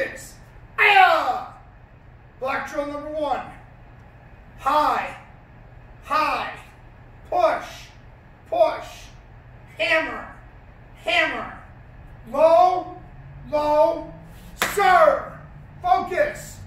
kids. Block drill number one. High, high, push, push, hammer, hammer, low, low, serve, focus.